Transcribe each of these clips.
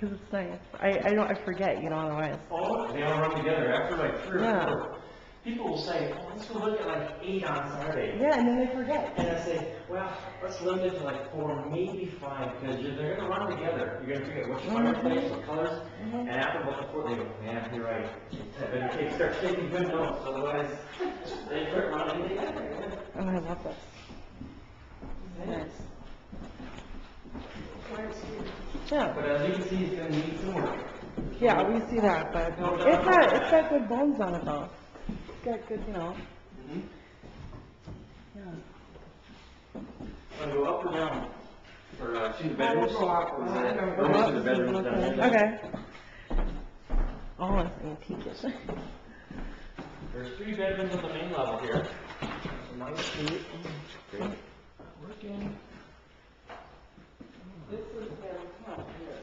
Cause it's nice. I, I don't, I forget, you know, otherwise. Oh, they all run together after like three or Yeah. four. People will say, oh, let's go look at like eight on Saturday. Yeah, and then they forget. And I say, well, let's limit it to like four, maybe five, because you're, they're gonna run together. You're gonna forget which mm-hmm. fireplace, what colors, mm-hmm. and after about the fourth, they go, yeah, you're right. I better take, start taking good notes, otherwise they quit running together. Oh, I love this. Nice. Yeah, But as you can see, it's gonna need some work. yeah, we see that, but it's got, it's got good bones on it though. It's got good, you know, Mhm. yeah. Wanna go up or down? For, uh, see the bedrooms? Or is that- or most of the bedrooms down there? Okay. Oh, it's antique. There's three bedrooms on the main level here. Some nice suite. Working. This is the top here.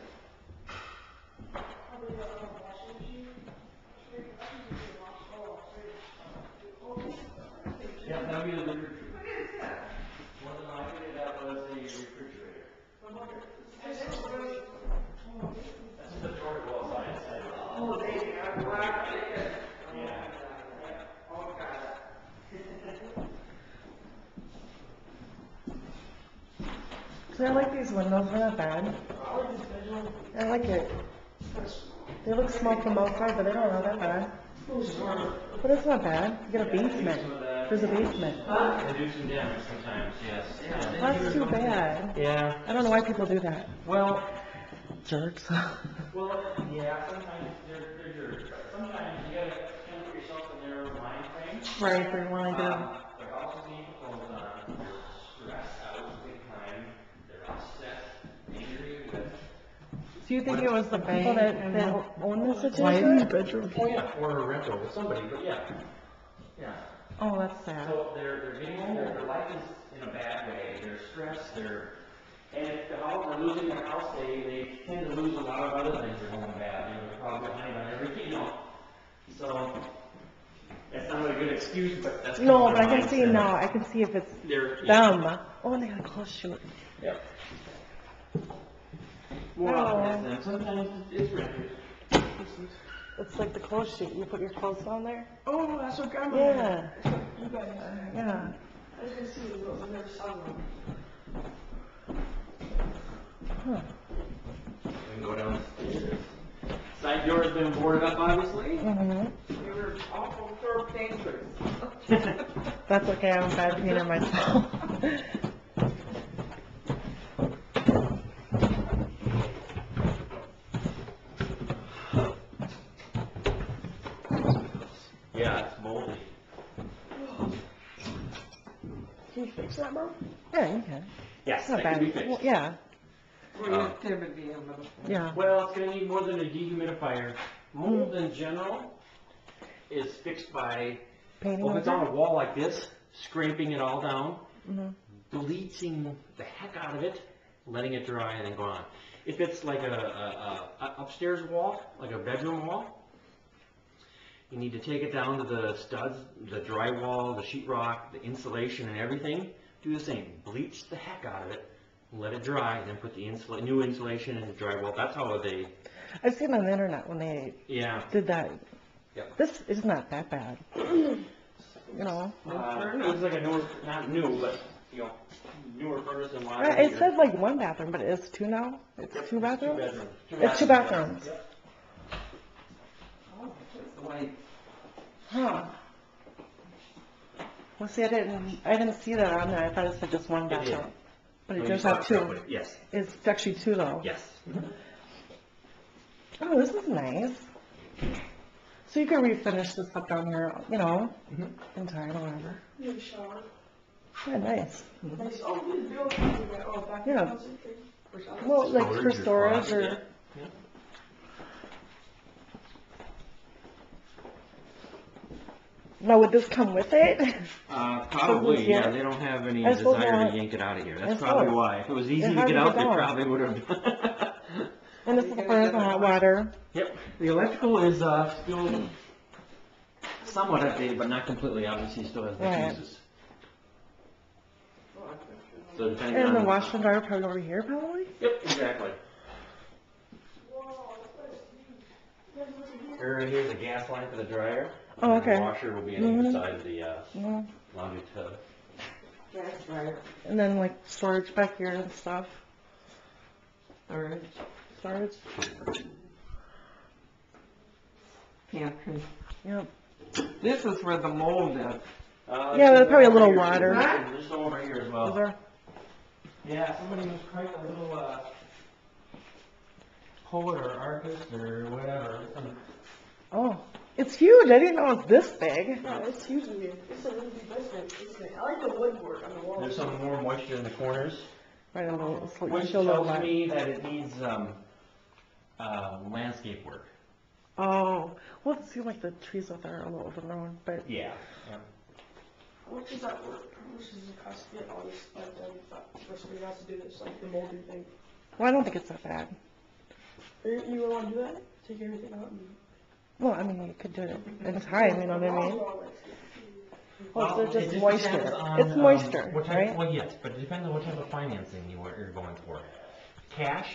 Yeah, that'll be the refrigerator. More than likely, that was a refrigerator. That's the door wall side, side. Oh, they have black. Yeah. Oh, so I like these windows, they're not bad. I like it. They look small from outside, but they don't look that bad. But it's not bad. You got a basement. There's a basement. They do some damage sometimes, yes. That's too bad. Yeah, I don't know why people do that. well, Jerks. well, yeah, sometimes they're, they're jerks, but sometimes you gotta kind of put yourself in their mind frame. Right, they wanna go. Um, They're also being closed on, they're stressed out big time, they're upset, angry with. Do you think it was the people that, that own the Why in the situation? bedroom? Oh, yeah, or a rental with somebody, but yeah, yeah. Oh, that's sad. So they're, they're getting, their, their life is in a bad way, they're stressed, they're, and if the house, they're losing their house, they, they tend to lose a lot of other things are going bad, you know, they're probably behind on everything, you know. So, that's not a good excuse, but that's. kind No, of but I their can see mindset. now, I can see if it's They're, yeah, them. Oh, and they got a clothes chute. Yep. More often than sometimes. It's like the clothes chute. You put your clothes on there? Oh, that's what grandma Yeah, You guys, yeah. I was gonna see the but I never saw one. Huh. We can go downstairs. Side door's been boarded up, obviously. Mhm. They were awful thorough painters. That's okay, I'm a bad painter myself. Yeah, it's moldy. Can you fix that, bro? Yeah, you can. Yes, It's not that can be bad. Well, fixed. yeah, Well, Uh, Tim would be able to. yeah. Well, it's gonna need more than a dehumidifier. Mold in general is fixed by, Painting well, if it's on a wall like this, scraping it all down, Mhm. bleaching the heck out of it, letting it dry and then go on. If it's like a, a, a a upstairs wall, like a bedroom wall, you need to take it down to the studs, the drywall, the sheetrock, the insulation and everything. Do the same, bleach the heck out of it, let it dry, and then put the insula, new insulation in the drywall. That's how they, I've seen on the internet when they yeah. did that. Yep. This is not that bad. You know, Uh, it looks like a newer, not new, but, you know, newer furnace and water Uh, it says like one bathroom, but it's two now? It's Yep, two bathrooms? bedrooms. It's two bathrooms. Yep. It's the white. Huh. Well, see, I didn't, I didn't see that on there. I thought it said just one It did. But So it you does have it two. separate. Yes, It's actually two though. yes. Oh, this is nice. So you can refinish this up down here, you know, Mhm. in time or whatever. You have shower. Yeah, nice. Nice, oh, building, you got- oh, back. Yeah. house, okay. For shower. Well, like for Storage or storage closet, or, yeah. Now would this come with it? Uh, probably, yeah, they don't have any I suppose not. yank it out of here. I suppose. why. If it was easy to get out, they probably would have. And this is the furnace and hot water. Yep, the electrical is, uh, still somewhat updated, but not completely, obviously, still has the Right. fuses. So depending on. And the washer and dryer probably over here, probably? Yep, exactly. Area here is a gas line for the dryer. Oh, and the okay. washer will be on either Mhm. side of the, uh, Mm, laundry tub. That's right. And then like storage back here and stuff. Alright. Storage. Pantry. Yep. This is where the mold is. Uh, Yeah, there's probably a little over water. There's some over here as Is well. there? Yeah, somebody was trying a little, uh, poet or artist or whatever, Oh, it's huge. I didn't know it was this big. No, it's huge in here. It's a really big basement. It's like- I like the woodwork on the wall. There's some more moisture in the corners, Right, a little, it's like, which show a little tells light. me that it needs, um, uh, landscape work. Oh, well, it seems like the trees out there are a little overgrown, but Yeah. How much does that work? How much does it cost to get all this like done? For somebody else to do this, like the molding thing. well, I don't think it's that bad. You, you want to do that? Take everything out and. Well, I mean, you could do it in time, you know what I mean? Well, it's just it moisture. on, It's um, moisture, what type- right? Well, yes, but it depends on what type of financing you are, you're going for. Cash,